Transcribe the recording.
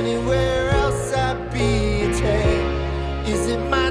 anywhere else I'd be a tame. Is it my